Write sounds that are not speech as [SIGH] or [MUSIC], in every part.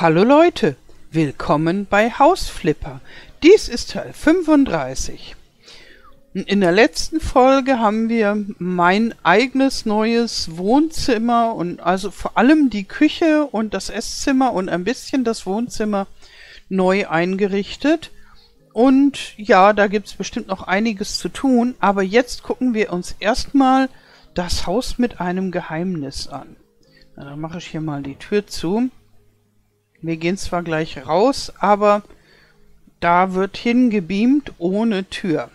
Hallo Leute, willkommen bei Hausflipper. Dies ist Teil 35. In der letzten Folge haben wir mein eigenes neues Wohnzimmer und also vor allem die Küche und das Esszimmer und ein bisschen das Wohnzimmer neu eingerichtet. Und ja, da gibt's bestimmt noch einiges zu tun, aber jetzt gucken wir uns erstmal das Haus mit einem Geheimnis an. Na, dann mache ich hier mal die Tür zu. Wir gehen zwar gleich raus, aber da wird hingebeamt ohne Tür.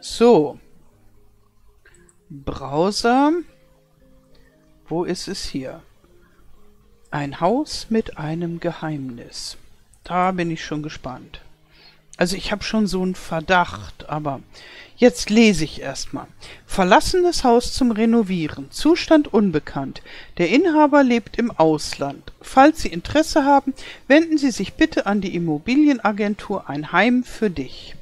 So. Browser. Wo ist es hier? Ein Haus mit einem Geheimnis. Da bin ich schon gespannt. Also ich habe schon so einen Verdacht, aber Jetzt lese ich erstmal. Verlassenes Haus zum Renovieren. Zustand unbekannt. Der Inhaber lebt im Ausland. Falls Sie Interesse haben, wenden Sie sich bitte an die Immobilienagentur Ein Heim für dich.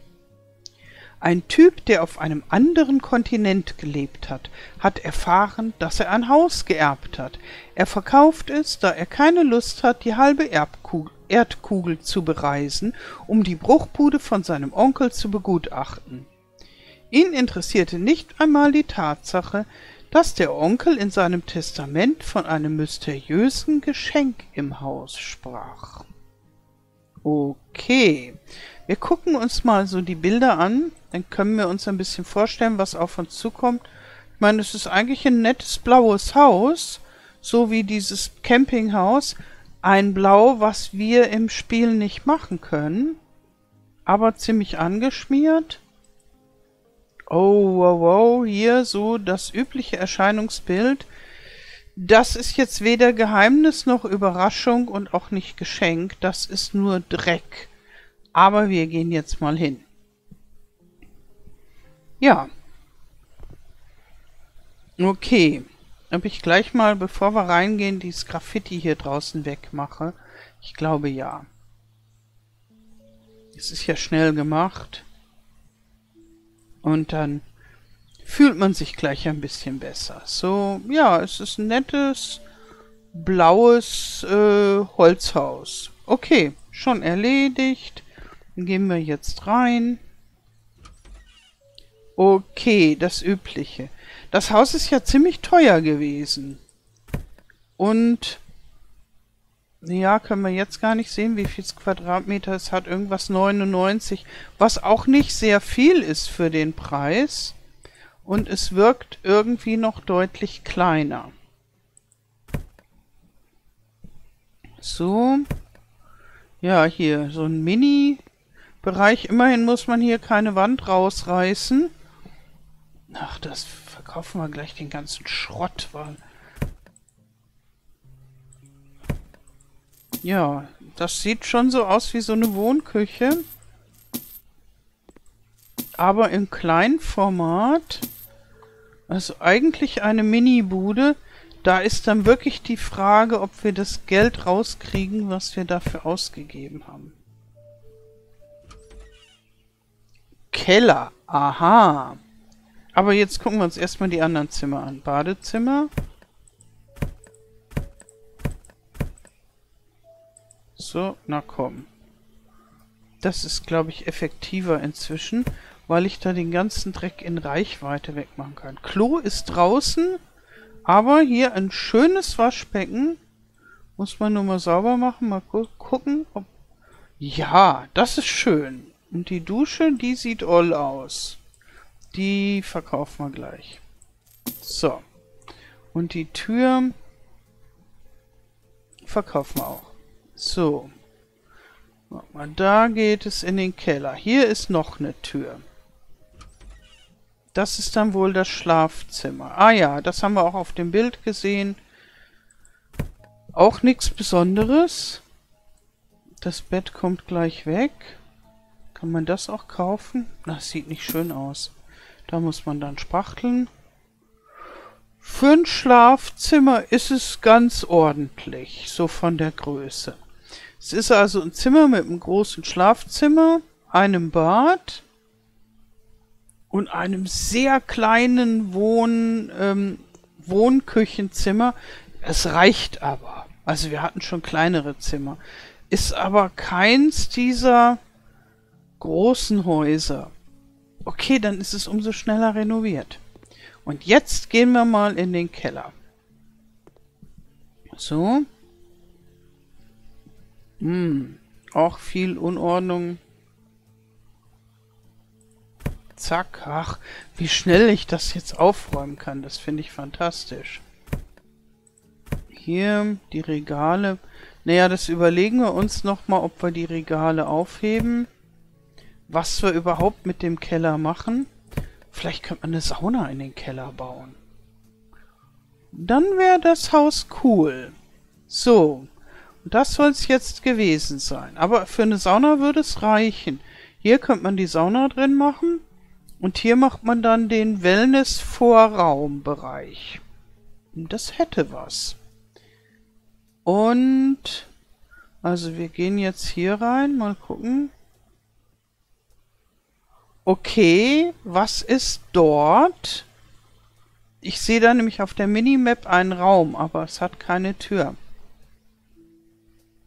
Ein Typ, der auf einem anderen Kontinent gelebt hat, hat erfahren, dass er ein Haus geerbt hat. Er verkauft es, da er keine Lust hat, die halbe Erbkugel, Erdkugel zu bereisen, um die Bruchbude von seinem Onkel zu begutachten. Ihn interessierte nicht einmal die Tatsache, dass der Onkel in seinem Testament von einem mysteriösen Geschenk im Haus sprach. Okay, wir gucken uns mal so die Bilder an, dann können wir uns ein bisschen vorstellen, was auf uns zukommt. Ich meine, es ist eigentlich ein nettes blaues Haus, so wie dieses Campinghaus. Ein Blau, was wir im Spiel nicht machen können, aber ziemlich angeschmiert. Oh, wow, wow, hier so das übliche Erscheinungsbild. Das ist jetzt weder Geheimnis noch Überraschung und auch nicht Geschenk, das ist nur Dreck. Aber wir gehen jetzt mal hin. Ja. Okay. Ob ich gleich mal, bevor wir reingehen, dieses Graffiti hier draußen wegmache? Ich glaube ja. Es ist ja schnell gemacht. Und dann fühlt man sich gleich ein bisschen besser. So, ja, es ist ein nettes, blaues äh, Holzhaus. Okay, schon erledigt. Dann gehen wir jetzt rein. Okay, das Übliche. Das Haus ist ja ziemlich teuer gewesen. Und ja, können wir jetzt gar nicht sehen, wie viel Quadratmeter es hat. Irgendwas 99, was auch nicht sehr viel ist für den Preis. Und es wirkt irgendwie noch deutlich kleiner. So. Ja, hier so ein Mini-Bereich. Immerhin muss man hier keine Wand rausreißen. Ach, das verkaufen wir gleich den ganzen Schrott, weil Ja, das sieht schon so aus wie so eine Wohnküche. Aber im kleinen Format. Also eigentlich eine Mini-Bude. Da ist dann wirklich die Frage, ob wir das Geld rauskriegen, was wir dafür ausgegeben haben. Keller. Aha. Aber jetzt gucken wir uns erstmal die anderen Zimmer an. Badezimmer. So, na komm. Das ist, glaube ich, effektiver inzwischen, weil ich da den ganzen Dreck in Reichweite wegmachen kann. Klo ist draußen, aber hier ein schönes Waschbecken. Muss man nur mal sauber machen, mal gu gucken, ob... Ja, das ist schön. Und die Dusche, die sieht all aus. Die verkaufen wir gleich. So. Und die Tür verkaufen wir auch. So. Mal, da geht es in den Keller. Hier ist noch eine Tür. Das ist dann wohl das Schlafzimmer. Ah ja, das haben wir auch auf dem Bild gesehen. Auch nichts Besonderes. Das Bett kommt gleich weg. Kann man das auch kaufen? Das sieht nicht schön aus. Da muss man dann spachteln. Für ein Schlafzimmer ist es ganz ordentlich, so von der Größe. Es ist also ein Zimmer mit einem großen Schlafzimmer, einem Bad und einem sehr kleinen Wohn, ähm, Wohnküchenzimmer. Es reicht aber. Also wir hatten schon kleinere Zimmer. Ist aber keins dieser großen Häuser. Okay, dann ist es umso schneller renoviert. Und jetzt gehen wir mal in den Keller. So. Hm, auch viel Unordnung. Zack, ach, wie schnell ich das jetzt aufräumen kann, das finde ich fantastisch. Hier die Regale. Naja, das überlegen wir uns nochmal, ob wir die Regale aufheben. Was wir überhaupt mit dem Keller machen. Vielleicht könnte man eine Sauna in den Keller bauen. Dann wäre das Haus cool. So. Und das soll es jetzt gewesen sein. Aber für eine Sauna würde es reichen. Hier könnte man die Sauna drin machen. Und hier macht man dann den Wellness-Vorraumbereich. Das hätte was. Und also wir gehen jetzt hier rein, mal gucken. Okay, was ist dort? Ich sehe da nämlich auf der Minimap einen Raum, aber es hat keine Tür.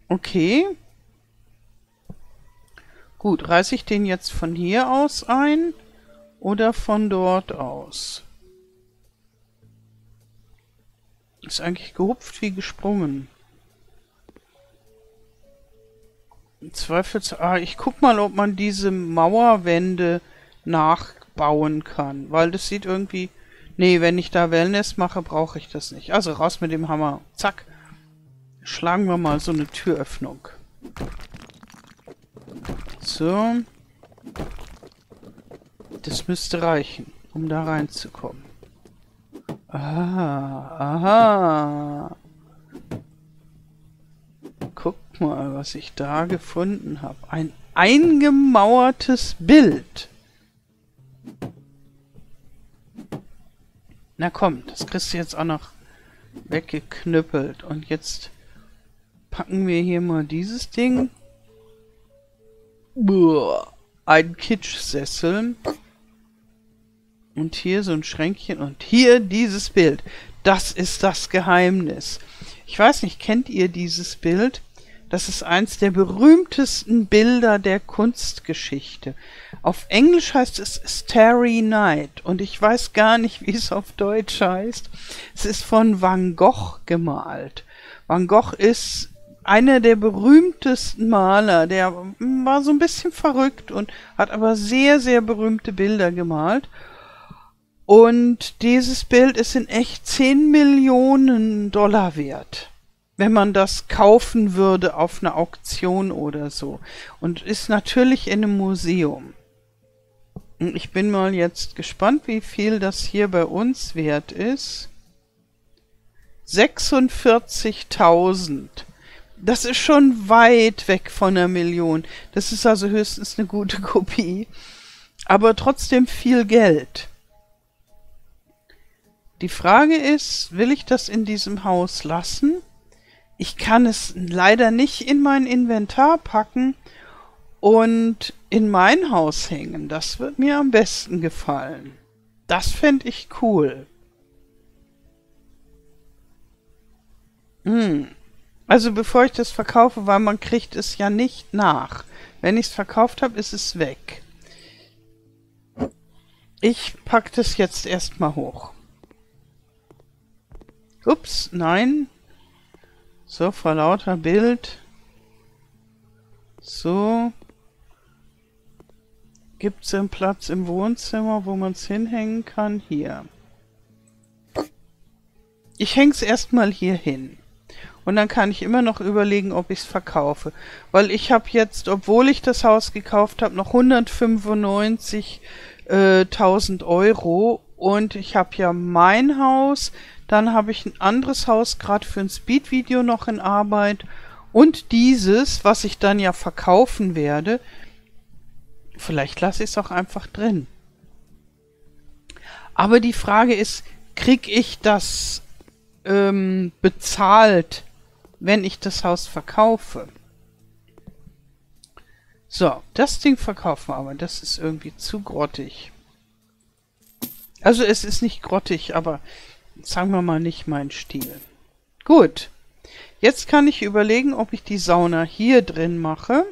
Okay. Gut, reiße ich den jetzt von hier aus ein oder von dort aus? Ist eigentlich gehupft wie gesprungen. Zweifels... Ah, ich guck mal, ob man diese Mauerwände nachbauen kann. Weil das sieht irgendwie... Nee, wenn ich da Wellness mache, brauche ich das nicht. Also raus mit dem Hammer. Zack. Schlagen wir mal so eine Türöffnung. So. Das müsste reichen, um da reinzukommen. Aha, aha mal, was ich da gefunden habe. Ein eingemauertes Bild. Na komm, das kriegst du jetzt auch noch weggeknüppelt. Und jetzt packen wir hier mal dieses Ding. Buah, ein Kitschsessel. Und hier so ein Schränkchen. Und hier dieses Bild. Das ist das Geheimnis. Ich weiß nicht, kennt ihr dieses Bild? Das ist eins der berühmtesten Bilder der Kunstgeschichte. Auf Englisch heißt es Starry Night und ich weiß gar nicht, wie es auf Deutsch heißt. Es ist von Van Gogh gemalt. Van Gogh ist einer der berühmtesten Maler, der war so ein bisschen verrückt und hat aber sehr, sehr berühmte Bilder gemalt. Und dieses Bild ist in echt 10 Millionen Dollar wert wenn man das kaufen würde auf einer Auktion oder so. Und ist natürlich in einem Museum. Und ich bin mal jetzt gespannt, wie viel das hier bei uns wert ist. 46.000. Das ist schon weit weg von einer Million. Das ist also höchstens eine gute [LAUGHS] Kopie. Aber trotzdem viel Geld. Die Frage ist, will ich das in diesem Haus lassen? Ich kann es leider nicht in mein Inventar packen und in mein Haus hängen. Das wird mir am besten gefallen. Das fände ich cool. Hm. Also bevor ich das verkaufe, weil man kriegt es ja nicht nach. Wenn ich es verkauft habe, ist es weg. Ich packe das jetzt erstmal hoch. Ups, nein, so, vor lauter Bild. So. Gibt es einen Platz im Wohnzimmer, wo man es hinhängen kann? Hier. Ich hänge es erstmal hier hin. Und dann kann ich immer noch überlegen, ob ich es verkaufe. Weil ich habe jetzt, obwohl ich das Haus gekauft habe, noch 195.000 äh, Euro. Und ich habe ja mein Haus, dann habe ich ein anderes Haus gerade für ein Speed-Video noch in Arbeit. Und dieses, was ich dann ja verkaufen werde. Vielleicht lasse ich es auch einfach drin. Aber die Frage ist, kriege ich das ähm, bezahlt, wenn ich das Haus verkaufe? So, das Ding verkaufen wir aber. Das ist irgendwie zu grottig. Also es ist nicht grottig, aber sagen wir mal nicht mein Stil. Gut. Jetzt kann ich überlegen, ob ich die Sauna hier drin mache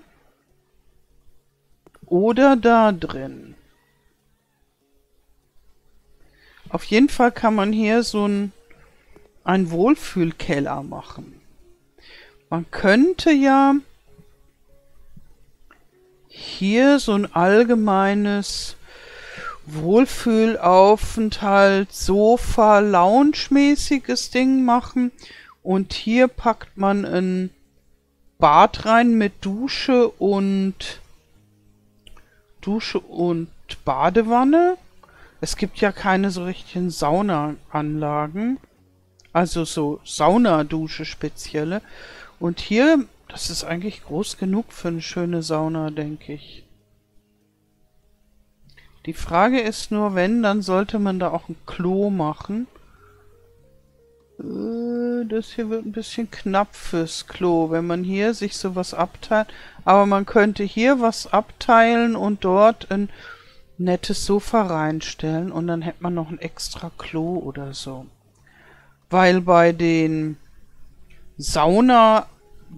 oder da drin. Auf jeden Fall kann man hier so ein, ein Wohlfühlkeller machen. Man könnte ja hier so ein allgemeines Wohlfühlaufenthalt, Sofa, Lounge-mäßiges Ding machen. Und hier packt man ein Bad rein mit Dusche und Dusche und Badewanne. Es gibt ja keine so richtigen Saunaanlagen. Also so Saunadusche spezielle. Und hier, das ist eigentlich groß genug für eine schöne Sauna, denke ich. Die Frage ist nur, wenn, dann sollte man da auch ein Klo machen. Äh, das hier wird ein bisschen knapp fürs Klo, wenn man hier sich sowas abteilt. Aber man könnte hier was abteilen und dort ein nettes Sofa reinstellen und dann hätte man noch ein extra Klo oder so. Weil bei den Sauna,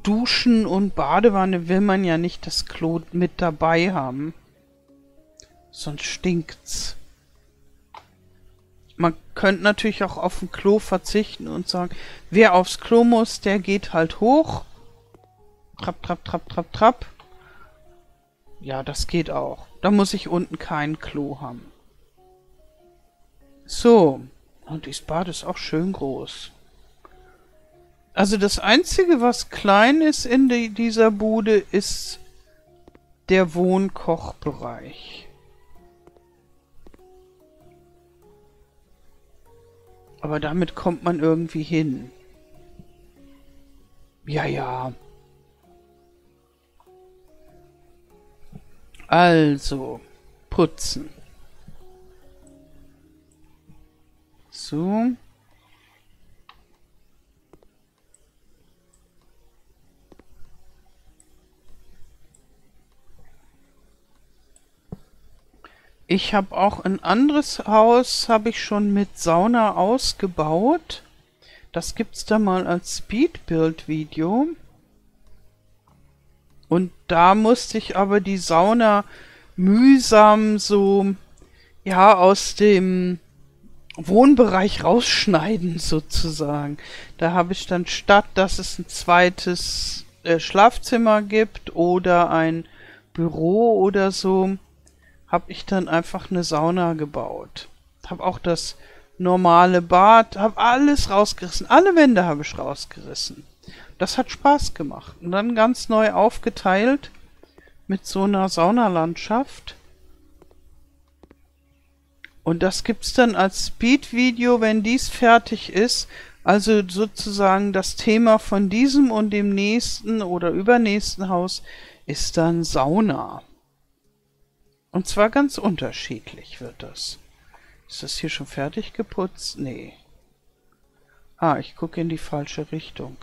Duschen und Badewanne will man ja nicht das Klo mit dabei haben. Sonst stinkt's. Man könnte natürlich auch auf ein Klo verzichten und sagen, wer aufs Klo muss, der geht halt hoch. Trapp, trapp, trapp, trapp, trapp. Ja, das geht auch. Da muss ich unten kein Klo haben. So. Und dieses Bad ist auch schön groß. Also das Einzige, was klein ist in die, dieser Bude, ist der Wohnkochbereich. Aber damit kommt man irgendwie hin. Ja, ja. Also, putzen. So. Ich habe auch ein anderes Haus, habe ich schon mit Sauna ausgebaut. Das gibt's da mal als Speedbuild-Video. Und da musste ich aber die Sauna mühsam so, ja, aus dem Wohnbereich rausschneiden sozusagen. Da habe ich dann statt, dass es ein zweites äh, Schlafzimmer gibt oder ein Büro oder so, habe ich dann einfach eine Sauna gebaut. Habe auch das normale Bad, habe alles rausgerissen. Alle Wände habe ich rausgerissen. Das hat Spaß gemacht. Und dann ganz neu aufgeteilt mit so einer Saunalandschaft. Und das gibt's dann als Speed-Video, wenn dies fertig ist. Also sozusagen das Thema von diesem und dem nächsten oder übernächsten Haus ist dann Sauna. Und zwar ganz unterschiedlich wird das. Ist das hier schon fertig geputzt? Nee. Ah, ich gucke in die falsche Richtung.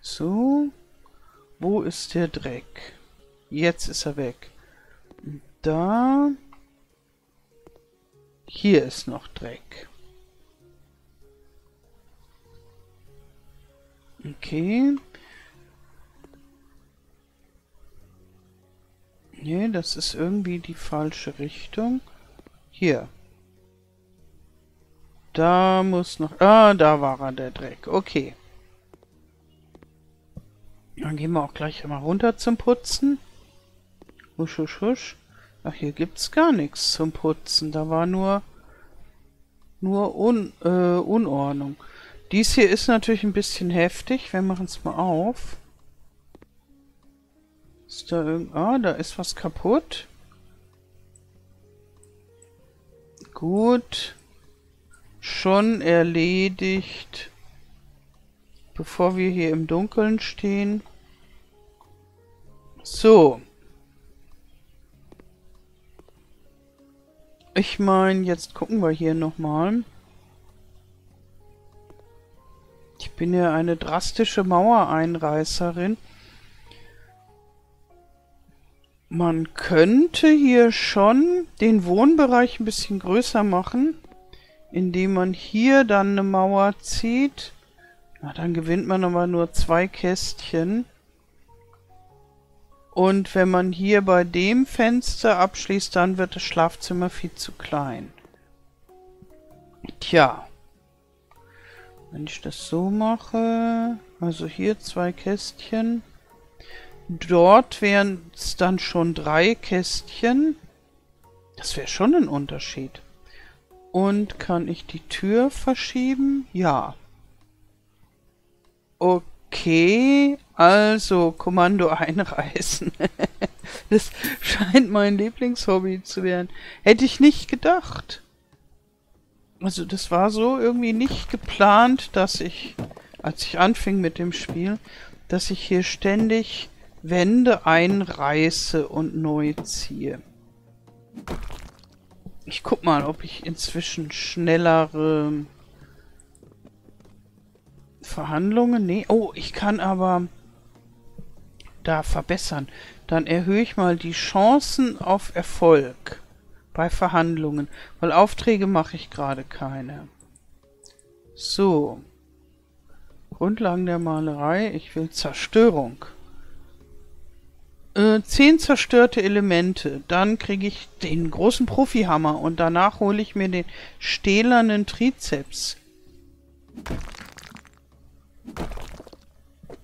So. Wo ist der Dreck? Jetzt ist er weg. Da. Hier ist noch Dreck. Okay. Nee, das ist irgendwie die falsche Richtung. Hier. Da muss noch... Ah, da war er, der Dreck. Okay. Dann gehen wir auch gleich mal runter zum Putzen. Husch, husch, husch. Ach, hier gibt's gar nichts zum Putzen. Da war nur... Nur Un, äh, Unordnung. Dies hier ist natürlich ein bisschen heftig. Wir machen es mal auf. Ist da irgend... Ah, da ist was kaputt. Gut. Schon erledigt. Bevor wir hier im Dunkeln stehen. So. Ich meine, jetzt gucken wir hier nochmal. Ich bin ja eine drastische Mauereinreißerin. Man könnte hier schon den Wohnbereich ein bisschen größer machen, indem man hier dann eine Mauer zieht Na, dann gewinnt man aber nur zwei Kästchen. Und wenn man hier bei dem Fenster abschließt, dann wird das Schlafzimmer viel zu klein. Tja. Wenn ich das so mache, also hier zwei Kästchen. Dort wären es dann schon drei Kästchen. Das wäre schon ein Unterschied. Und kann ich die Tür verschieben? Ja. Okay, also Kommando einreißen. [LAUGHS] das scheint mein Lieblingshobby zu werden. Hätte ich nicht gedacht. Also das war so irgendwie nicht geplant, dass ich, als ich anfing mit dem Spiel, dass ich hier ständig Wände einreiße und neu ziehe. Ich guck mal, ob ich inzwischen schnellere Verhandlungen? Nee. Oh, ich kann aber da verbessern. Dann erhöhe ich mal die Chancen auf Erfolg bei Verhandlungen, weil Aufträge mache ich gerade keine. So. Grundlagen der Malerei. Ich will Zerstörung. Äh, zehn zerstörte Elemente. Dann kriege ich den großen Profihammer und danach hole ich mir den stählernen Trizeps.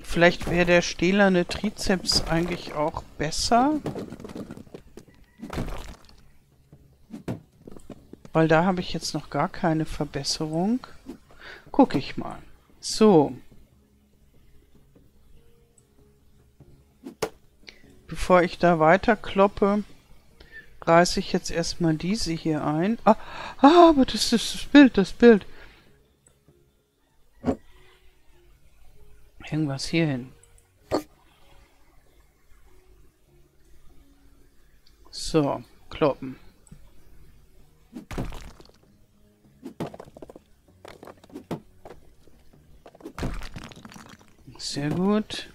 Vielleicht wäre der stählerne Trizeps eigentlich auch besser. Weil da habe ich jetzt noch gar keine Verbesserung. Guck ich mal. So. Bevor ich da weiter kloppe, reiße ich jetzt erstmal diese hier ein. Ah, ah, aber das ist das Bild, das Bild. Irgendwas hier hin. So, kloppen. Sehr gut.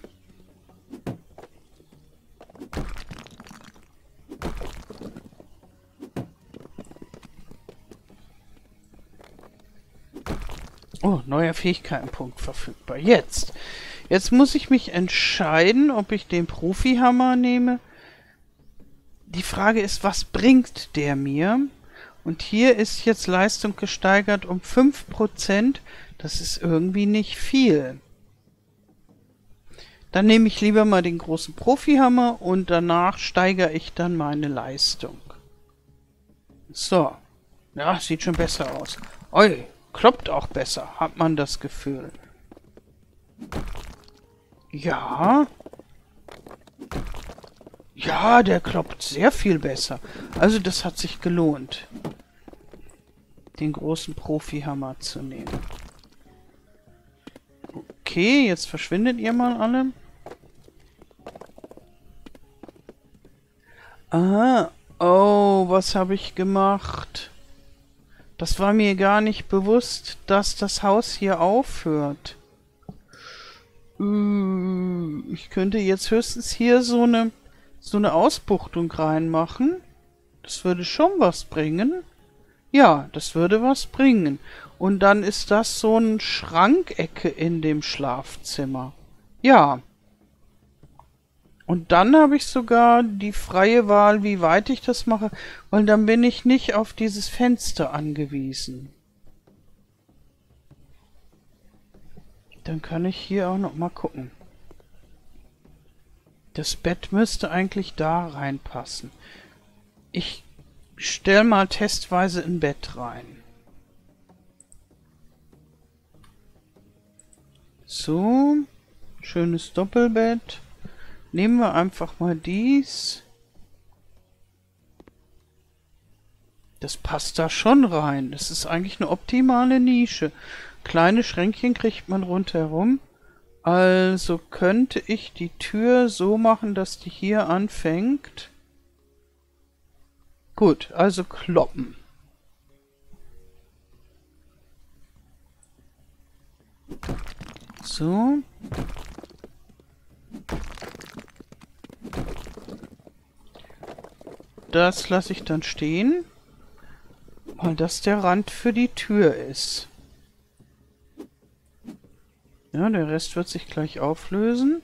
Oh, neuer Fähigkeitenpunkt verfügbar. Jetzt. Jetzt muss ich mich entscheiden, ob ich den Profihammer nehme. Die Frage ist, was bringt der mir? Und hier ist jetzt Leistung gesteigert um 5%. Das ist irgendwie nicht viel. Dann nehme ich lieber mal den großen Profihammer und danach steigere ich dann meine Leistung. So. Ja, sieht schon besser aus. Oi, kloppt auch besser, hat man das Gefühl. Ja. Ja, der kloppt sehr viel besser. Also das hat sich gelohnt, den großen Profihammer zu nehmen. Okay, jetzt verschwindet ihr mal alle. Ah, oh, was habe ich gemacht? Das war mir gar nicht bewusst, dass das Haus hier aufhört. Äh, ich könnte jetzt höchstens hier so eine, so eine Ausbuchtung reinmachen. Das würde schon was bringen. Ja, das würde was bringen. Und dann ist das so ein Schrankecke in dem Schlafzimmer. Ja. Und dann habe ich sogar die freie Wahl, wie weit ich das mache, weil dann bin ich nicht auf dieses Fenster angewiesen. Dann kann ich hier auch noch mal gucken. Das Bett müsste eigentlich da reinpassen. Ich stell mal testweise ein Bett rein. So, schönes Doppelbett. Nehmen wir einfach mal dies. Das passt da schon rein. Das ist eigentlich eine optimale Nische. Kleine Schränkchen kriegt man rundherum. Also könnte ich die Tür so machen, dass die hier anfängt. Gut, also kloppen. So. Das lasse ich dann stehen, weil das der Rand für die Tür ist. Ja, der Rest wird sich gleich auflösen.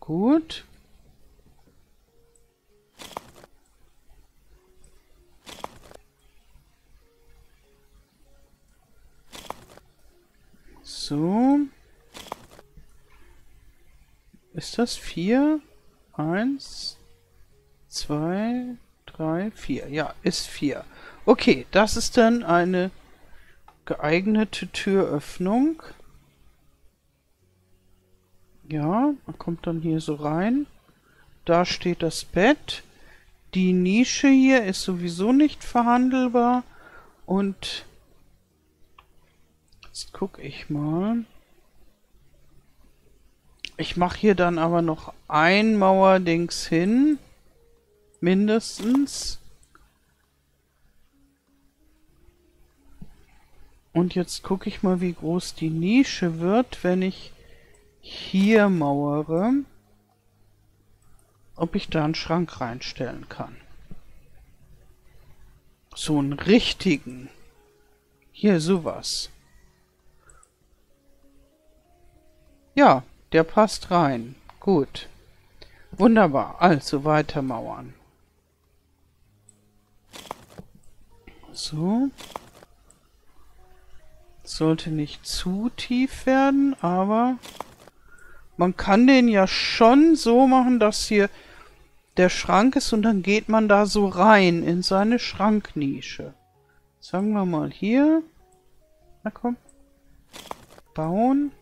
Gut. So. Ist das vier? Eins, zwei, drei, vier. Ja, ist vier. Okay, das ist dann eine geeignete Türöffnung. Ja, man kommt dann hier so rein. Da steht das Bett. Die Nische hier ist sowieso nicht verhandelbar. Und jetzt gucke ich mal. Ich mache hier dann aber noch ein Mauerdings hin. Mindestens. Und jetzt gucke ich mal, wie groß die Nische wird, wenn ich hier mauere. Ob ich da einen Schrank reinstellen kann. So einen richtigen. Hier, sowas. Ja, der passt rein. Gut. Wunderbar. Also weiter So. Sollte nicht zu tief werden, aber man kann den ja schon so machen, dass hier der Schrank ist und dann geht man da so rein in seine Schranknische. Sagen wir mal hier. Na komm. Bauen.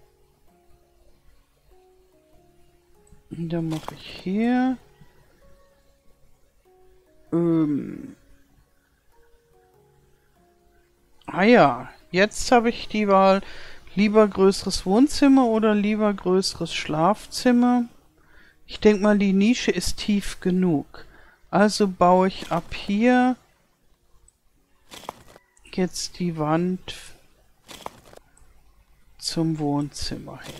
Und dann mache ich hier. Ähm. Ah ja, Jetzt habe ich die Wahl, lieber größeres Wohnzimmer oder lieber größeres Schlafzimmer. Ich denke mal, die Nische ist tief genug. Also baue ich ab hier jetzt die Wand zum Wohnzimmer hin.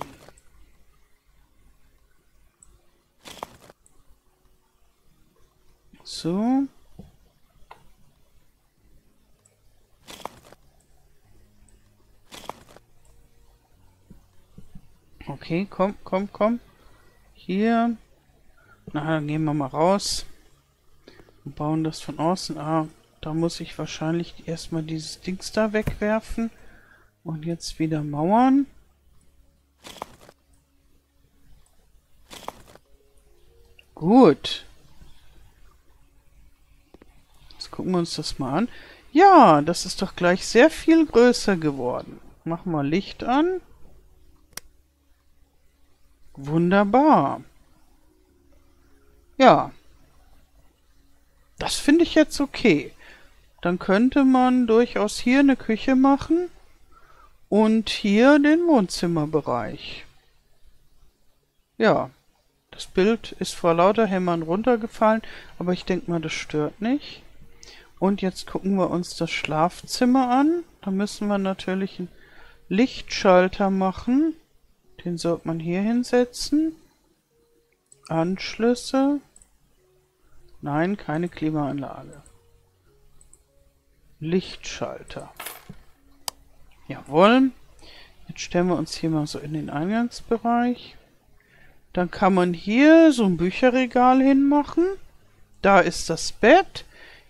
So. Okay, komm, komm, komm. Hier. Na, dann gehen wir mal raus. Und bauen das von außen. Ah, da muss ich wahrscheinlich erstmal dieses Dings da wegwerfen. Und jetzt wieder mauern. Gut. Jetzt gucken wir uns das mal an. Ja, das ist doch gleich sehr viel größer geworden. Machen wir Licht an. Wunderbar. Ja. Das finde ich jetzt okay. Dann könnte man durchaus hier eine Küche machen und hier den Wohnzimmerbereich. Ja, das Bild ist vor lauter Hämmern runtergefallen, aber ich denke mal, das stört nicht. Und jetzt gucken wir uns das Schlafzimmer an. Da müssen wir natürlich einen Lichtschalter machen. Den sollte man hier hinsetzen. Anschlüsse. Nein, keine Klimaanlage. Lichtschalter. Jawohl. Jetzt stellen wir uns hier mal so in den Eingangsbereich. Dann kann man hier so ein Bücherregal hinmachen. Da ist das Bett.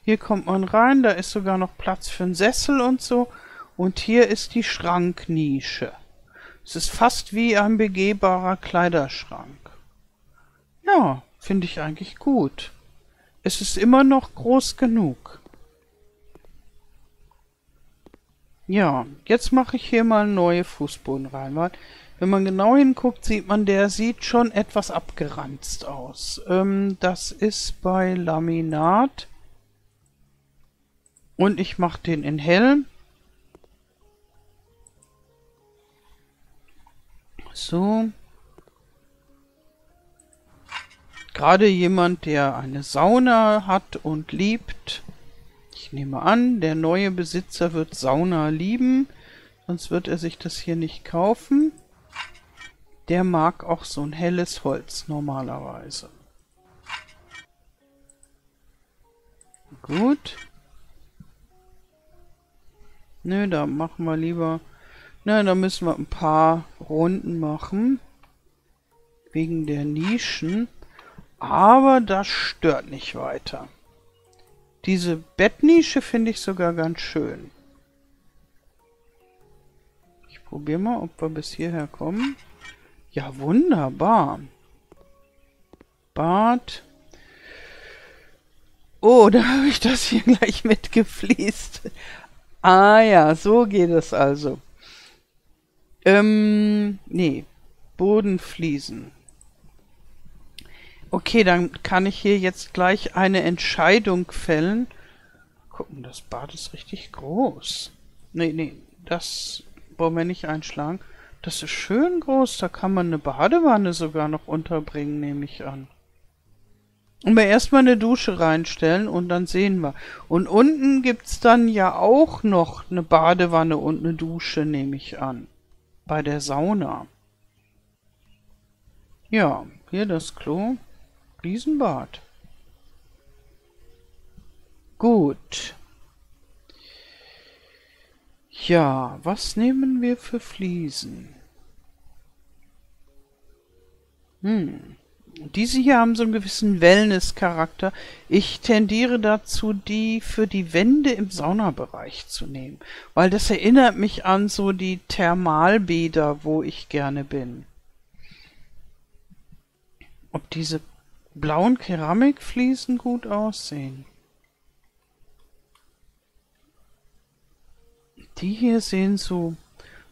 Hier kommt man rein. Da ist sogar noch Platz für einen Sessel und so. Und hier ist die Schranknische. Es ist fast wie ein begehbarer Kleiderschrank. Ja, finde ich eigentlich gut. Es ist immer noch groß genug. Ja, jetzt mache ich hier mal neue Fußboden rein, weil wenn man genau hinguckt, sieht man, der sieht schon etwas abgeranzt aus. Ähm, das ist bei Laminat. Und ich mache den in hell. So. Gerade jemand, der eine Sauna hat und liebt. Ich nehme an, der neue Besitzer wird Sauna lieben. Sonst wird er sich das hier nicht kaufen. Der mag auch so ein helles Holz normalerweise. Gut. Nö, da machen wir lieber Na, da müssen wir ein paar Runden machen. Wegen der Nischen. Aber das stört nicht weiter. Diese Bettnische finde ich sogar ganz schön. Ich probiere mal, ob wir bis hierher kommen. Ja, wunderbar. Bad. Oh, da habe ich das hier [LAUGHS] gleich mitgefliest. Ah ja, so geht es also. Ähm, nee. Bodenfliesen. Okay, dann kann ich hier jetzt gleich eine Entscheidung fällen. Gucken, das Bad ist richtig groß. Nee, nee, das wollen wir nicht einschlagen. Das ist schön groß, da kann man eine Badewanne sogar noch unterbringen, nehme ich an. Und wir erstmal eine Dusche reinstellen und dann sehen wir. Und unten gibt's dann ja auch noch eine Badewanne und eine Dusche, nehme ich an. Bei der Sauna. Ja, hier das Klo. Riesenbad. Gut. Ja, was nehmen wir für Fliesen? Hm. Diese hier haben so einen gewissen Wellness-Charakter. Ich tendiere dazu, die für die Wände im Saunabereich zu nehmen. Weil das erinnert mich an so die Thermalbäder, wo ich gerne bin. Ob diese blauen Keramikfliesen gut aussehen. Die hier sehen so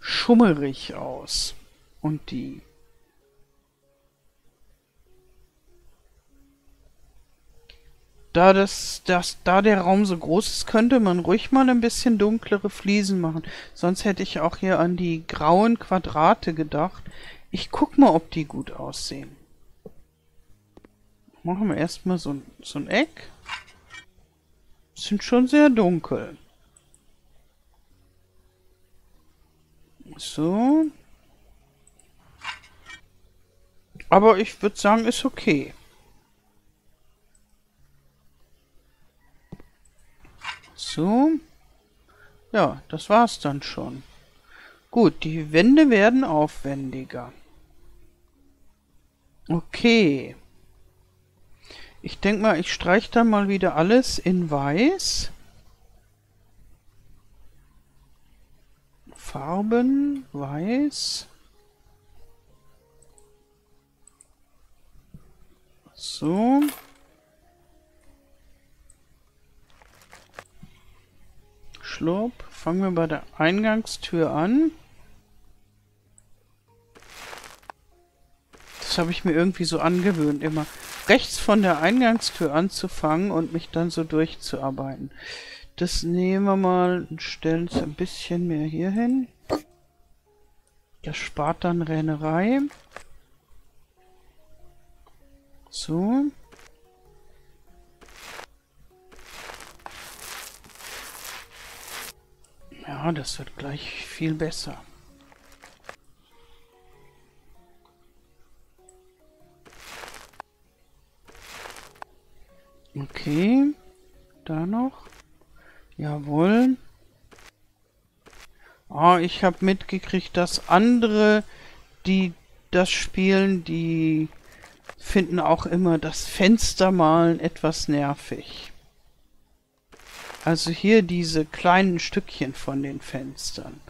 schummerig aus. Und die. Da, das, das, da der Raum so groß ist, könnte man ruhig mal ein bisschen dunklere Fliesen machen. Sonst hätte ich auch hier an die grauen Quadrate gedacht. Ich guck mal, ob die gut aussehen. Machen wir erstmal so, so ein Eck. Sind schon sehr dunkel. So. Aber ich würde sagen, ist okay. So. Ja, das war's dann schon. Gut, die Wände werden aufwendiger. Okay. Ich denke mal, ich streiche dann mal wieder alles in weiß. Farben, weiß. So. Schlurp. Fangen wir bei der Eingangstür an. Das habe ich mir irgendwie so angewöhnt, immer rechts von der Eingangstür anzufangen und mich dann so durchzuarbeiten. Das nehmen wir mal und stellen es ein bisschen mehr hier hin. Das spart dann Rennerei. So. Das wird gleich viel besser. Okay. Da noch. Jawohl. Ah, ich habe mitgekriegt, dass andere, die das spielen, die finden auch immer das Fenstermalen etwas nervig. Also hier diese kleinen Stückchen von den Fenstern.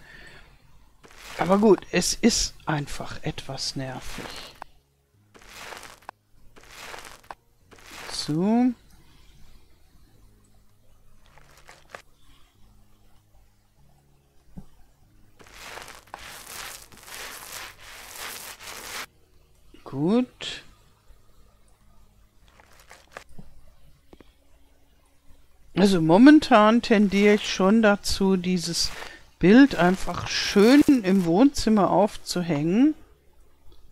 Aber gut, es ist einfach etwas nervig. So. Gut. Also momentan tendiere ich schon dazu, dieses Bild einfach schön im Wohnzimmer aufzuhängen.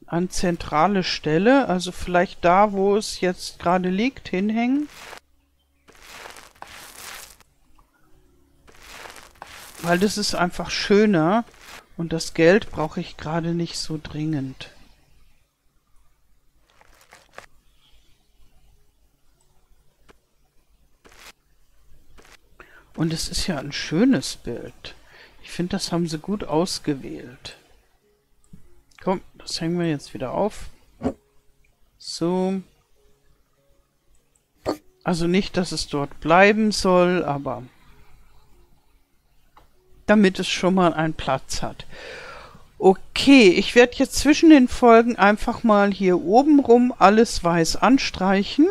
An zentrale Stelle, also vielleicht da, wo es jetzt gerade liegt, hinhängen. Weil das ist einfach schöner und das Geld brauche ich gerade nicht so dringend. Und es ist ja ein schönes Bild. Ich finde, das haben sie gut ausgewählt. Komm, das hängen wir jetzt wieder auf. So. Also nicht, dass es dort bleiben soll, aber damit es schon mal einen Platz hat. Okay, ich werde jetzt zwischen den Folgen einfach mal hier oben rum alles weiß anstreichen.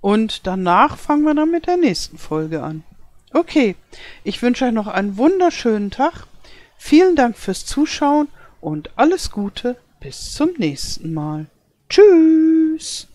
Und danach fangen wir dann mit der nächsten Folge an. Okay, ich wünsche euch noch einen wunderschönen Tag. Vielen Dank fürs Zuschauen und alles Gute bis zum nächsten Mal. Tschüss.